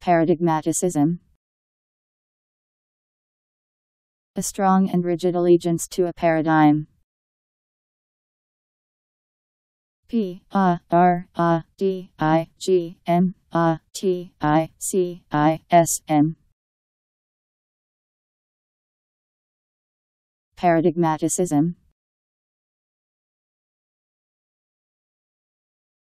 Paradigmaticism A strong and rigid allegiance to a paradigm. P A R A D I G M A T I C I S M. Paradigmaticism